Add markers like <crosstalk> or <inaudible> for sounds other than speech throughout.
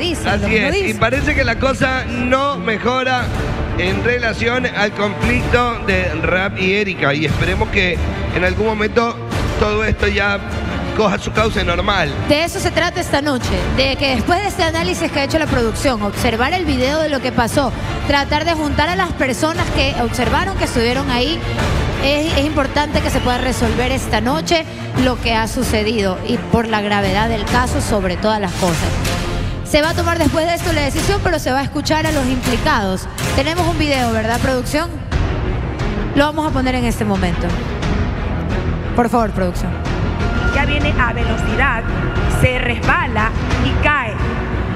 dice. Así es, y parece que la cosa no mejora en relación al conflicto de Rap y Erika. Y esperemos que en algún momento todo esto ya coja su cauce normal. De eso se trata esta noche, de que después de este análisis que ha hecho la producción, observar el video de lo que pasó, tratar de juntar a las personas que observaron, que estuvieron ahí, es, es importante que se pueda resolver esta noche lo que ha sucedido y por la gravedad del caso sobre todas las cosas. Se va a tomar después de esto la decisión, pero se va a escuchar a los implicados. Tenemos un video, ¿verdad, producción? Lo vamos a poner en este momento. Por favor, producción. ya viene a velocidad, se resbala y cae.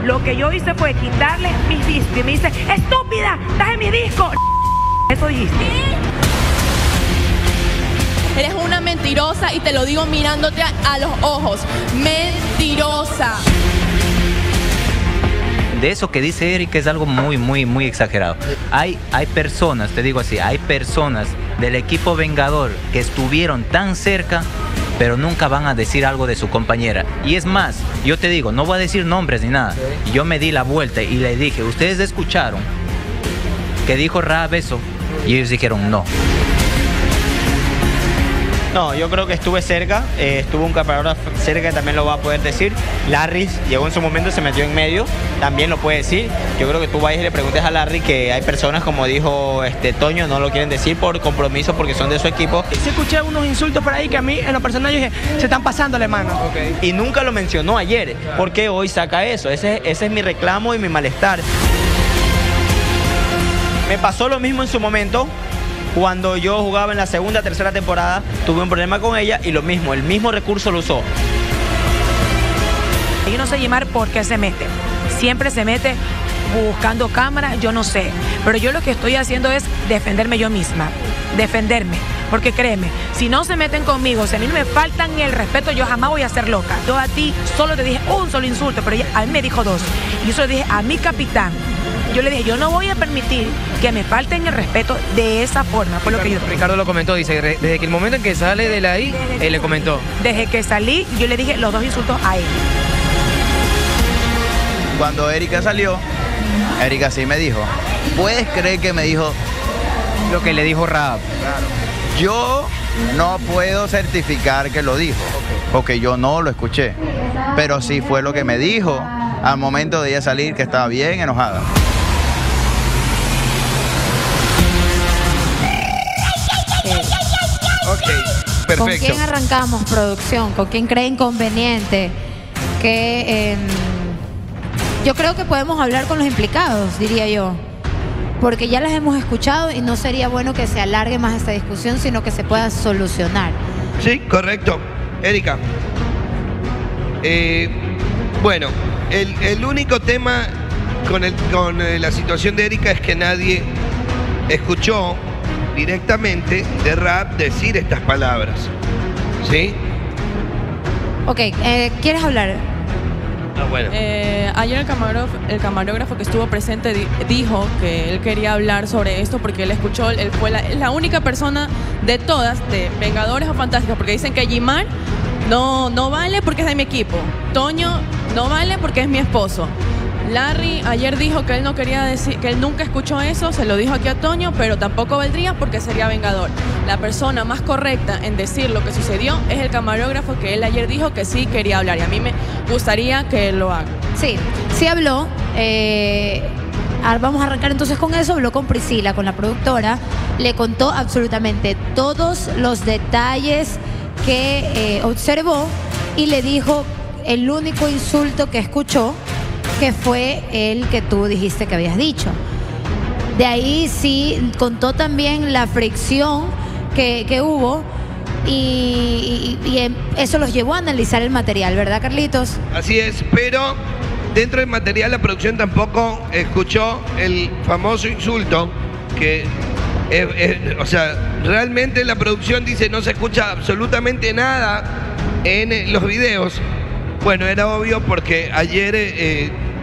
Lo que yo hice fue quitarle mis discos y me dice, estúpida, dame mi disco. <laughs> Eso dijiste. Eres una mentirosa y te lo digo mirándote a, a los ojos. Mentirosa. De eso que dice Eric es algo muy, muy, muy exagerado. Hay, hay personas, te digo así, hay personas del equipo Vengador que estuvieron tan cerca, pero nunca van a decir algo de su compañera. Y es más, yo te digo, no voy a decir nombres ni nada. Yo me di la vuelta y le dije, ¿ustedes escucharon que dijo Raab eso? Y ellos dijeron no. No, yo creo que estuve cerca, eh, estuvo un camarógrafo cerca que también lo va a poder decir. Larry llegó en su momento, se metió en medio, también lo puede decir. Yo creo que tú vayas y le preguntes a Larry que hay personas, como dijo este Toño, no lo quieren decir por compromiso porque son de su equipo. Sí escuché unos insultos por ahí que a mí en lo personal yo dije, se están pasando mano. Y nunca lo mencionó ayer. ¿Por qué hoy saca eso? Ese, ese es mi reclamo y mi malestar. Me pasó lo mismo en su momento. Cuando yo jugaba en la segunda, tercera temporada, tuve un problema con ella y lo mismo, el mismo recurso lo usó. Yo no sé llamar por qué se mete. Siempre se mete buscando cámara, yo no sé. Pero yo lo que estoy haciendo es defenderme yo misma. Defenderme. Porque créeme, si no se meten conmigo, si a mí me faltan el respeto, yo jamás voy a ser loca. Yo a ti solo te dije un solo insulto, pero a mí me dijo dos. Y yo se lo dije a mi capitán. Yo le dije, yo no voy a permitir que me falten el respeto de esa forma. Fue lo que yo Ricardo lo comentó, dice, desde que el momento en que sale de la ahí, él le comentó. Desde que salí, yo le dije los dos insultos a él. Cuando Erika salió, Erika sí me dijo. ¿Puedes creer que me dijo? Lo que le dijo Raab. Yo no puedo certificar que lo dijo, porque yo no lo escuché. Pero sí fue lo que me dijo al momento de ella salir, que estaba bien enojada. Ok, ¿Con perfecto. quién arrancamos producción? ¿Con quién creen conveniente? Que em, yo creo que podemos hablar con los implicados, diría yo. Porque ya las hemos escuchado y no sería bueno que se alargue más esta discusión, sino que se pueda solucionar. Sí, correcto. Erika. Eh, bueno, el, el único tema con, el- con eh, la situación de Erika es que nadie escuchó directamente de rap decir estas palabras. ¿Sí? Ok, eh, ¿quieres hablar? Ah, bueno. Eh, ayer el camarógrafo, el camarógrafo que estuvo presente di- dijo que él quería hablar sobre esto porque él escuchó, él fue la, es la única persona de todas, de Vengadores o Fantásticos, porque dicen que Jimar no, no vale porque es de mi equipo. Toño no vale porque es mi esposo. Larry ayer dijo que él no quería decir, que él nunca escuchó eso, se lo dijo aquí a Toño, pero tampoco valdría porque sería vengador. La persona más correcta en decir lo que sucedió es el camarógrafo que él ayer dijo que sí quería hablar y a mí me gustaría que él lo haga. Sí, sí habló. eh, vamos a arrancar entonces con eso. Habló con Priscila, con la productora. Le contó absolutamente todos los detalles que eh, observó y le dijo el único insulto que escuchó, que fue el que tú dijiste que habías dicho. De ahí sí contó también la fricción que, que hubo y, eh, eso los llevó a analizar el material, ¿verdad, Carlitos? Así es, pero dentro del material la producción tampoco escuchó el famoso insulto que, eh, eh, o sea, realmente la producción dice no se escucha absolutamente nada en eh, los videos. Bueno, era obvio porque ayer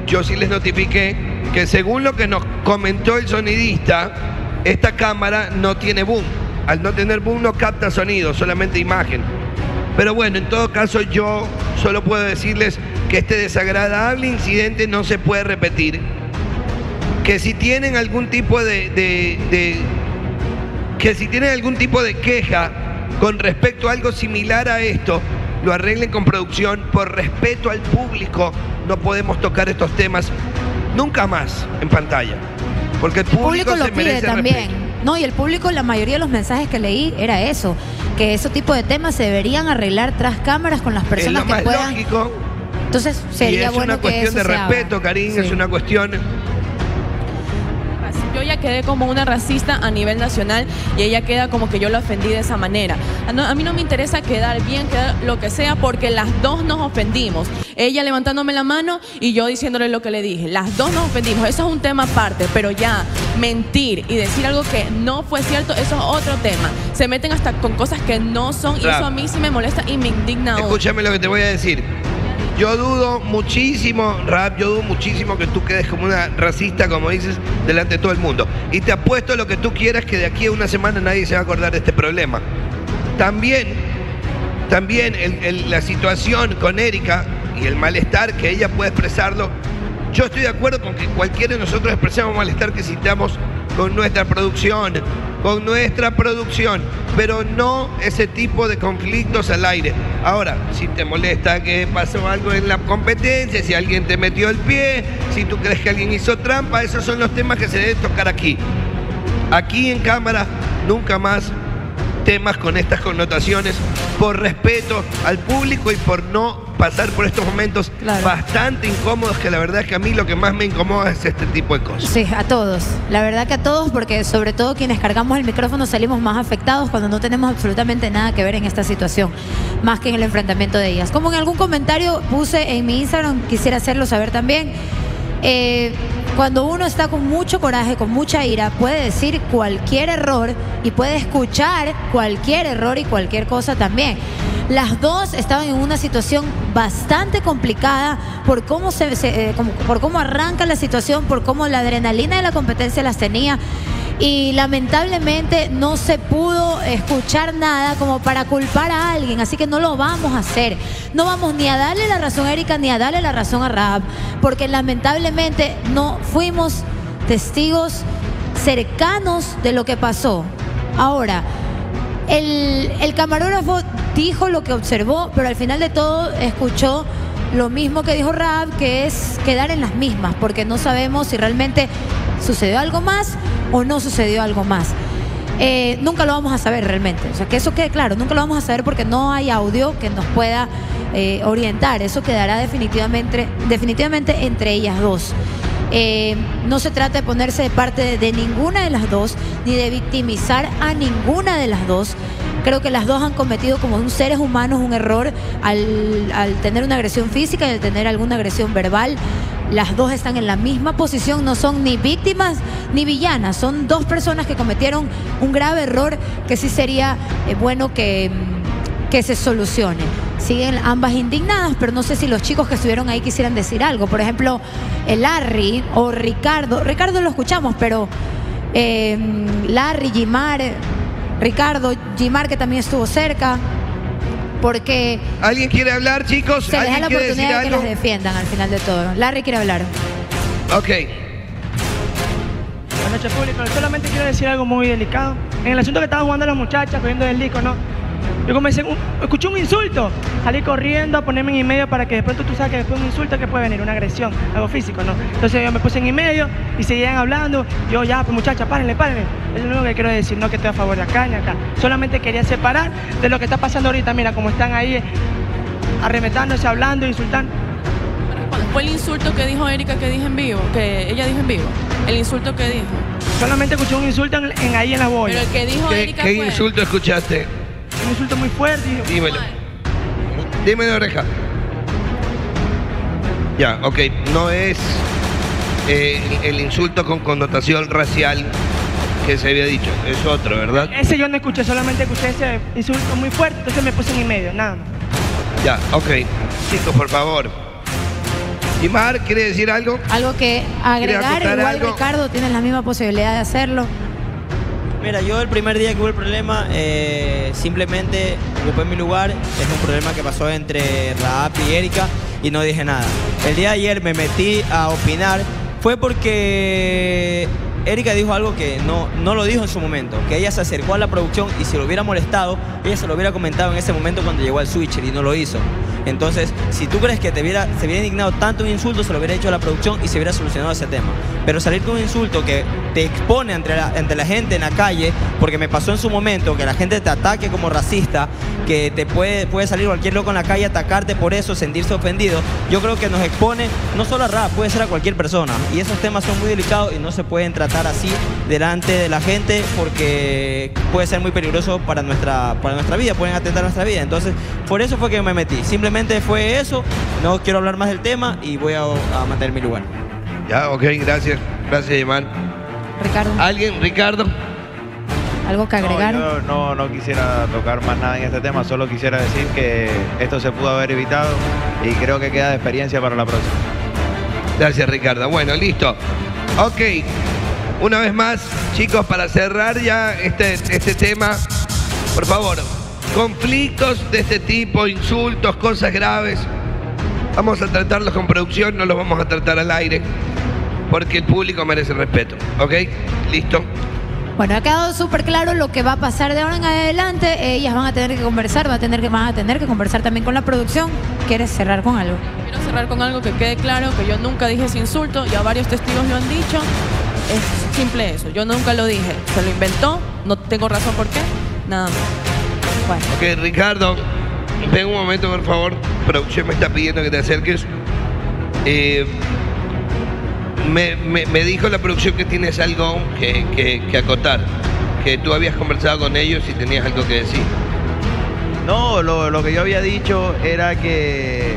yo sí les notifiqué que según lo que nos comentó el sonidista, esta cámara no tiene boom. Al no tener boom no capta sonido, solamente imagen. Pero bueno, en todo caso yo solo puedo decirles que este desagradable incidente no se puede repetir, que si tienen algún tipo de, que si tienen algún tipo de queja con respecto a algo similar a esto, lo arreglen con producción, por respeto al público, no podemos tocar estos temas nunca más en pantalla, porque el El público, público lo se pide merece también. respeto. No, y el público, la mayoría de los mensajes que leí era eso, que ese tipo de temas se deberían arreglar tras cámaras con las Es personas lo que más puedan. lógico. Entonces Y sería es bueno una cuestión que de eso respeto, Karim, es una cuestión Yo ya quedé como una racista a nivel nacional y ella queda como que yo la ofendí de esa manera. A, no- a mí no me interesa quedar bien, quedar lo que sea, porque las dos nos ofendimos. Ella levantándome la mano y yo diciéndole lo que le dije. Las dos nos ofendimos. Eso es un tema aparte, pero ya mentir y decir algo que no fue cierto, eso es otro tema. Se meten hasta con cosas que no son y Claro. eso a mí sí me molesta y me indigna aún. Escúchame lo que te voy a decir. Yo dudo muchísimo, Rap, yo dudo muchísimo que tú quedes como una racista, como dices, delante de todo el mundo. Y te apuesto lo que tú quieras que de aquí a una semana nadie se va a acordar de este problema. También, también la situación con Erika y el malestar que ella puede expresarlo, yo estoy de acuerdo con que cualquiera de nosotros expresemos malestar que sintamos con nuestra producción, con nuestra producción, pero no ese tipo de conflictos al aire. Ahora, si te molesta que pasó algo en la competencia, si alguien te metió el pie, si tú crees que alguien hizo trampa, esos son los temas que se deben tocar aquí. Aquí en cámara, nunca más temas con estas connotaciones por respeto al público y por no pasar por estos momentos Claro. bastante incómodos que la verdad es que a mí lo que más me incomoda es este tipo de cosas. Sí, a todos. La verdad que a todos, porque sobre todo quienes cargamos el micrófono salimos más afectados cuando no tenemos absolutamente nada que ver en esta situación, más que en el enfrentamiento de ellas. Como en algún comentario puse en mi Instagram, quisiera hacerlo saber también. eh, cuando uno está con mucho coraje, con mucha ira, puede decir cualquier error y puede escuchar cualquier error y cualquier cosa también. Las dos estaban en una situación bastante complicada por cómo, se, eh, por cómo arranca la situación, por cómo la adrenalina de la competencia las tenía. Y lamentablemente no se pudo escuchar nada como para culpar a alguien, así que no lo vamos a hacer. No vamos ni a darle la razón a Erika ni a darle la razón a Rahab, porque lamentablemente no fuimos testigos cercanos de lo que pasó. Ahora, el, el camarógrafo dijo lo que observó, pero al final de todo escuchó lo mismo que dijo Rab, que es quedar en las mismas, porque no sabemos si realmente sucedió algo más o no sucedió algo más. Eh, nunca lo vamos a saber realmente. O sea, que eso quede claro, nunca lo vamos a saber porque no hay audio que nos pueda eh, orientar. Eso quedará definitivamente, definitivamente entre ellas dos. Eh, no se trata de ponerse de parte de, ninguna de las dos, ni de victimizar a ninguna de las dos. Creo que las dos han cometido como un seres humanos un error al, al tener una agresión física y al tener alguna agresión verbal. Las dos están en la misma posición, no son ni víctimas ni villanas, son dos personas que cometieron un grave error que sí sería eh, bueno que, mm, que se solucione. Siguen ambas indignadas, pero no sé si los chicos que estuvieron ahí quisieran decir algo. Por ejemplo, el Larry o Ricardo. Ricardo lo escuchamos, pero eh, Larry, Gimar, Ricardo, Gimar que también estuvo cerca. Porque ¿Alguien quiere hablar, chicos? se les da ¿Alguien la quiere decir oportunidad de que algo? las defiendan al final de todo. Larry quiere hablar. Ok. Buenas noches, público. Solamente quiero decir algo muy delicado. En el asunto que estaban jugando las muchachas, cogiendo el disco, ¿no? Yo comencé, un- escuché un insulto, salí corriendo a ponerme en y medio para que de pronto tú sabes que después de un insulto que puede venir una agresión, algo físico, ¿no? Entonces yo me puse en y medio y seguían hablando. Yo ya, pues muchachas, párenle, párenle. Es lo único que quiero decir, no que estoy a favor de acá ni acá. Solamente quería separar de lo que está pasando ahorita. Mira, como están ahí eh, arremetándose, hablando, insultando. ¿Cuál fue el insulto que dijo Erika que dije en vivo? Que ella dijo en vivo. El insulto que dijo. Solamente escuché un insulto en, en ahí en la boya. Pero el que dijo ¿Qué, Erika qué fue. insulto escuchaste? Insulto muy fuerte. y- Dímelo. Dime de oreja. Ya, ok. No es eh, el insulto con connotación racial que se había dicho. Es otro, ¿verdad? Ese yo no escuché, solamente escuché ese insulto muy fuerte, entonces me puse en y medio, nada más. Ya, ok. Chicos, por favor. Imar, ¿quiere decir algo? Algo que agregar, igual algo? Ricardo tiene la misma posibilidad de hacerlo. Mira, yo el primer día que hubo el problema, eh, simplemente ocupé mi lugar. Es un problema que pasó entre Raap y Erika. y no dije nada. El día de ayer me metí a opinar fue porque Erika dijo algo que no, no lo dijo en su momento, que ella se acercó a la producción y si lo hubiera molestado, ella se lo hubiera comentado en ese momento cuando llegó al switcher y no lo hizo. Entonces, si tú crees que te hubiera, se hubiera indignado tanto un insulto, se lo hubiera hecho a la producción y se hubiera solucionado ese tema. Pero salir con un insulto que te expone entre la, la gente en la calle, porque me pasó en su momento que la gente te ataque como racista, que te puede, puede salir cualquier loco en la calle, atacarte por eso, sentirse ofendido, yo creo que nos expone no solo a rap, puede ser a cualquier persona. Y esos temas son muy delicados y no se pueden tratar así delante de la gente porque puede ser muy peligroso para nuestra, para nuestra vida, pueden atentar nuestra vida. Entonces, por eso fue que me metí. Simplemente fue eso, no quiero hablar más del tema y voy a, a mantener mi lugar. Ya, ok, gracias. Gracias, Iman. Ricardo, ¿Alguien? Ricardo. ¿algo que agregar? No, yo no, no quisiera tocar más nada en este tema, solo quisiera decir que esto se pudo haber evitado y creo que queda de experiencia para la próxima. Gracias, Ricardo. Bueno, listo. Ok. Una vez más, chicos, para cerrar ya este, este tema, por favor, conflictos de este tipo, insultos, cosas graves, vamos a tratarlos con producción, no los vamos a tratar al aire, porque el público merece respeto. ¿Ok? Listo. Bueno, ha quedado súper claro lo que va a pasar de ahora en adelante. Ellas van a tener que conversar, va a tener que, van a tener que conversar también con la producción. ¿Quieres cerrar con algo? Quiero cerrar con algo que quede claro, que yo nunca dije ese insulto, ya varios testigos lo han dicho. Es simple eso, yo nunca lo dije. Se lo inventó, no tengo razón por qué, nada más. Bueno, Ok, Ricardo, ven un momento, por favor. Producción me está pidiendo que te acerques. Eh, me, me- me dijo la producción que tienes algo que, que- que acotar, que tú habías conversado con ellos y tenías algo que decir. No, lo, lo que yo había dicho era que,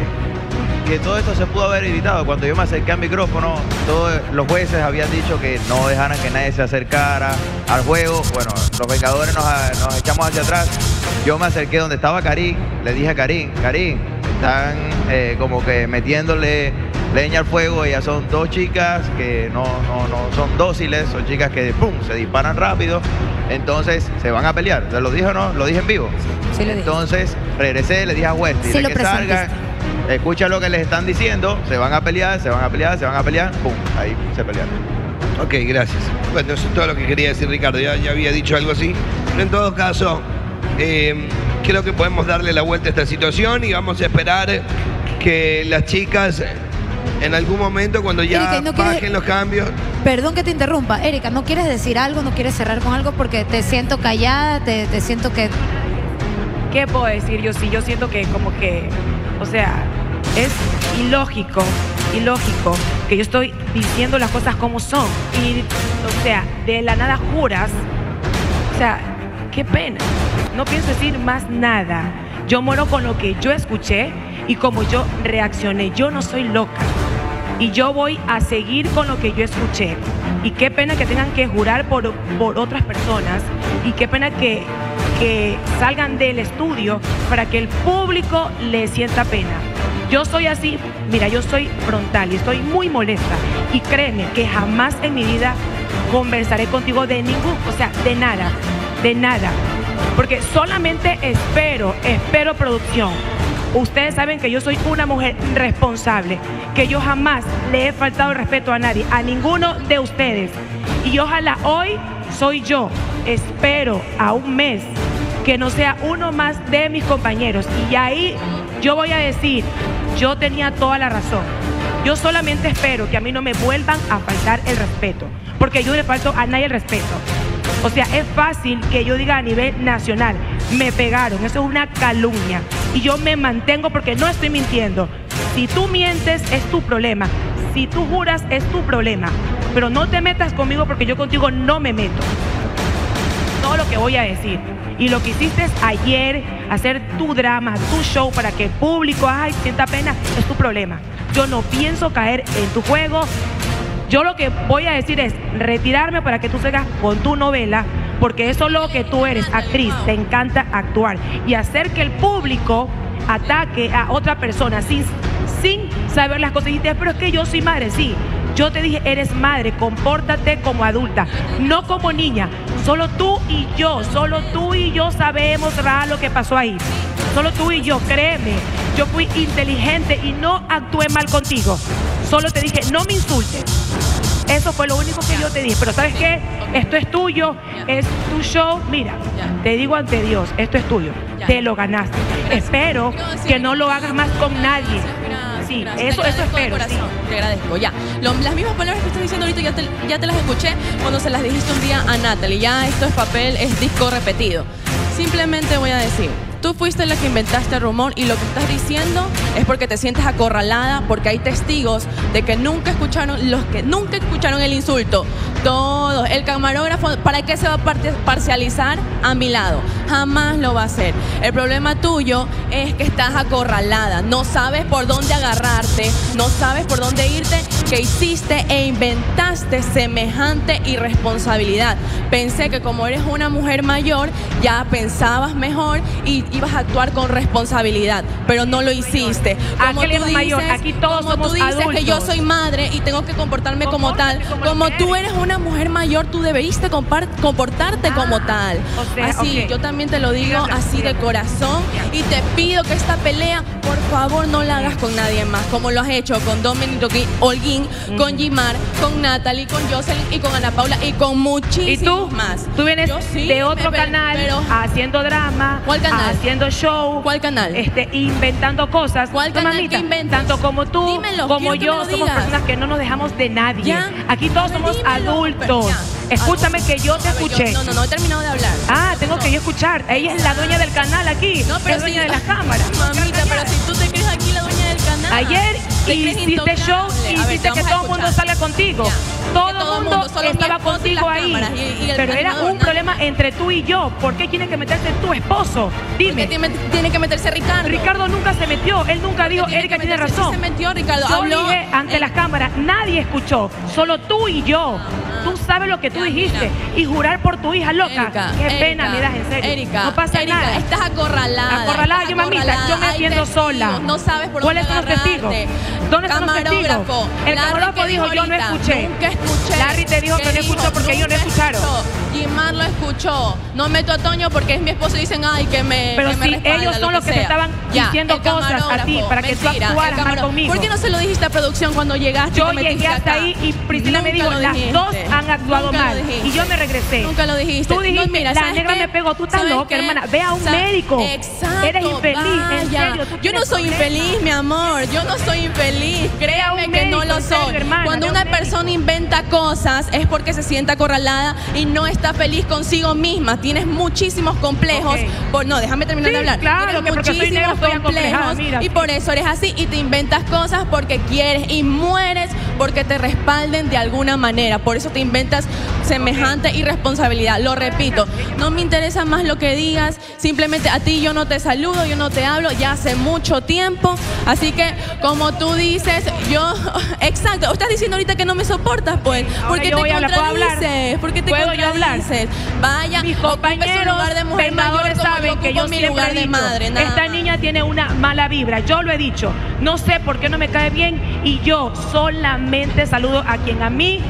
que todo esto se pudo haber evitado. Cuando yo me acerqué al micrófono, todos los jueces habían dicho que no dejaran que nadie se acercara al juego. Bueno, los Vengadores nos, nos echamos hacia atrás. Yo me acerqué donde estaba Karim, le dije a Karim, Karim, están eh, como que metiéndole leña al fuego. Ellas son dos chicas que no, no, no son dóciles, son chicas que pum, se disparan rápido. Entonces se van a pelear. ¿Te lo dije o no? Lo dije en vivo. sí lo dije. Entonces regresé, le dije a West, Sí que salgan, escucha lo que les están diciendo, se van a pelear, se van a pelear, se van a pelear, pum, ahí se pelearon. Ok, gracias. Bueno, eso es todo lo que quería decir Ricardo. Ya, ya había dicho algo así. Pero en todo caso, eh, creo que podemos darle la vuelta a esta situación y vamos a esperar que las chicas en alalgún momento, cuando ya Erika, ¿y no quieres- bajen los cambios, Perdón que te interrumpa. Erika, ¿no quieres decir algo? ¿No quieres cerrar con algo? Porque te siento callada, te, te siento que... ¿Qué puedo decir yo? Sí, yo siento que como que, o sea, es ilógico, ilógico que yo estoy diciendo las cosas como son. Y, o sea, de la nada juras. O sea, qué pena. No pienso decir más nada. Yo muero con lo que yo escuché y como yo reaccioné. Yo no soy loca. Y yo voy a seguir con lo que yo escuché. Y qué pena que tengan que jurar por, por otras personas. Y qué pena que, que salgan del estudio para que el público le sienta pena. Yo soy así, mira, yo soy frontal y estoy muy molesta. Y créeme que jamás en mi vida conversaré contigo de ningún, o sea, de nada, de nada. Porque solamente espero, espero producción. Ustedes saben que yo soy una mujer responsable, que yo jamás le he faltado el respeto a nadie, a ninguno de ustedes. Y ojalá hoy soy yo. Espero a un mes que no sea uno más de mis compañeros. Y ahí yo voy a decir, yo tenía toda la razón. Yo solamente espero que a mí no me vuelvan a faltar el respeto, porque yo le falto a nadie el respeto. O sea, es fácil que yo diga a nivel nacional, me pegaron, eso es una calumnia. Y yo me mantengo porque no estoy mintiendo. Si tú mientes, es tu problema. Si tú juras, es tu problema. Pero no te metas conmigo porque yo contigo no me meto. Todo lo que voy a decir. Y lo que hiciste ayer, hacer tu drama, tu show para que el público, ay, sienta pena, es tu problema. Yo no pienso caer en tu juego. Yo lo que voy a decir es retirarme para que tú sigas con tu novela, porque eso es lo que tú eres, actriz, te encanta actuar y hacer que el público ataque a otra persona sin, sin saber las cosas. Y dices, pero es que yo soy madre, sí, Yo te dije, eres madre, compórtate como adulta, no como niña. Solo tú y yo, solo tú y yo sabemos lo que pasó ahí. Solo tú y yo, créeme. Yo fui inteligente y no actué mal contigo. Solo te dije, no me insultes. Eso fue lo único que yo te dije. Pero ¿sabes qué? Esto es tuyo, es tu show. Mira, te digo ante Dios, esto es tuyo. Te lo ganaste. Espero que no lo hagas más con nadie. Sí, Gracias, eso, eso espero. sí. Te agradezco, ya. Lo- las mismas palabras que estás diciendo ahorita ya te, ya te las escuché cuando se las dijiste un día a Natalie. Ya esto es papel, es disco repetido. Simplemente voy a decir, tú fuiste la que inventaste el rumor y lo que estás diciendo es porque te sientes acorralada, porque hay testigos de que nunca escucharon, los que nunca escucharon el insulto. Todos. El camarógrafo, ¿para qué se va a parcializar a mi lado? Jamás lo va a hacer. El problema tuyo es que estás acorralada, no sabes por dónde agarrarte, no sabes por dónde irte, que hiciste e inventaste semejante irresponsabilidad. Pensé que como eres una mujer mayor, ya pensabas mejor y ibas a actuar con responsabilidad, pero no lo hiciste. ¿A Como tú llamas mayor? dices- Aquí todos como somos tú dices que yo soy madre y tengo que comportarme como tal, como tú eres. eres una mujer mayor, tú compar- comportarte como tal. o sea, Así, yo también te lo digo así de corazón y te pido que esta pelea, por favor, no la hagas con nadie más, como lo has hecho con Dominic Holguín, con Jimar, con Natalie, con Jocelyn y con Ana Paula y con ¿Y muchísimos tú? más. Tú vienes Yo sí, de otro canal pero- haciendo drama, ¿Cuál canal? haciendo show, ¿Cuál canal? este, inventando cosas. ¿Cuál No, canal mamita, que inventas? Tanto como tú, Dímelo, como yo, somos personas que no nos dejamos de nadie. Ya. Aquí todos somos dímelo, adultos. Escúchame que yo te escuché. no, no, no he terminado de hablar. Ah, tengo que yo escuchar. Ella es la dueña del canal aquí. No, pero es dueña si- de las <laughs> cámaras. Mamita, pero si tú te crees aquí la dueña del canal. Ayer hiciste show y hiciste te que todo el mundo salga contigo. Todo Que el todo el mundo mundo, estaba contigo ahí. y- y Pero era un problema entre tú y yo. ¿Por qué tiene que meterse tu esposo? ¿Por Dime. tiene, tiene que meterse Ricardo? Ricardo nunca se metió. Él nunca dijo, Erika que tiene razón. Sí se metió, Ricardo. Yo Habló dije ante en- las cámaras, nadie escuchó. Solo tú y yo. Tú sabes lo que tú dijiste. mira. Y jurar por tu hija, loca. Erika, Qué Erika, pena me das, en serio. Erika, no pasa Erika, nada. Estás acorralada. Acorralada, estás yo mamita, yo me atiendo sola. No sabes por ¿Cuáles dónde son los testigos? ¿Dónde están los testigos? El camarógrafo ¿qué dijo, yo no escuché. Escuché. Larry te dijo que ¿Qué no escuchó porque ellos no escucharon. Gimar lo escuchó. No meto a Toño porque es mi esposo y dicen, ay, que me Pero que me si respalda, ellos son lo los que te estaban Ya, diciendo cosas a ti para que tú actuaras mal conmigo. ¿Por qué no se lo dijiste a producción cuando llegaste? Yo llegué hasta acá? ahí y Priscila me dijo, las dos han actuado Nunca mal. Y yo me regresé. Nunca lo dijiste. Tú dijiste, No, mira, la ¿sabes negra qué? me pegó, tú estás ¿Sabes loca, qué? hermana. Ve a un médico. Exacto. Eres infeliz, en serio. Yo no soy infeliz, mi amor. Yo no soy infeliz. Hermana, Cuando una persona inventa cosas es porque se siente acorralada y no está feliz consigo misma. Tienes muchísimos complejos. Por, no, déjame terminar Sí, de hablar. claro, Tienes negra muchísimos complejos mira, y por eso eres así y te inventas cosas porque quieres y mueres porque te respalden de alguna manera. Por eso te inventas semejante irresponsabilidad. Lo repito, no me interesa más lo que digas. Simplemente a ti yo no te saludo, yo no te hablo ya hace mucho tiempo. Así que, como tú dices, yo. <laughs> Exacto, estás diciendo ahorita que no me soportas, pues. Ahora porque te contradices. Porque te ¿Puedo yo hablar? contradices. Vaya, Mis compañeros lugar de mujer mayor saben yo que yo mi lugar he de dicho, madre. nada esta más. niña tiene una mala vibra, yo lo he dicho. No sé por qué no me cae bien y yo solamente saludo a quien a mí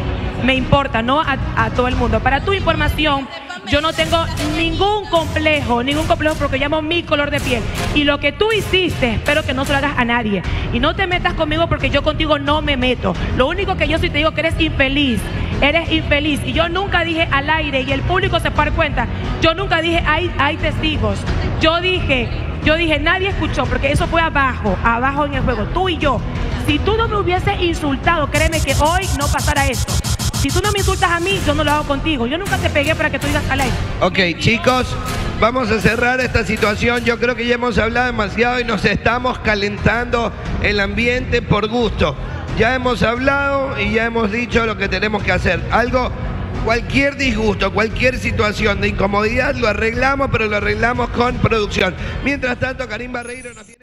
me importa, no a, a todo el mundo. Para tu información, yo no tengo ningún complejo, ningún complejo porque llamo mi color de piel. Y lo que tú hiciste, espero que no se lo hagas a nadie. Y no te metas conmigo porque yo contigo no me meto. Lo único que yo sí te digo que eres infeliz. Eres infeliz. Y yo nunca dije al aire, y el público se dar cuenta, yo nunca dije hay, hay testigos. Yo dije, yo dije, nadie escuchó, porque eso fue abajo, abajo en el juego, tú y yo. Si tú no me hubieses insultado, créeme que hoy no pasara esto. Si tú no me insultas a mí, yo no lo hago contigo. Yo nunca te pegué para que tú digas al. Ok, chicos, vamos a cerrar esta situación. Yo creo que ya hemos hablado demasiado y nos estamos calentando el ambiente por gusto. Ya hemos hablado y ya hemos dicho lo que tenemos que hacer. Algo, cualquier disgusto, cualquier situación de incomodidad lo arreglamos, pero lo arreglamos con producción. Mientras tanto, Karim Barreiro nos tiene...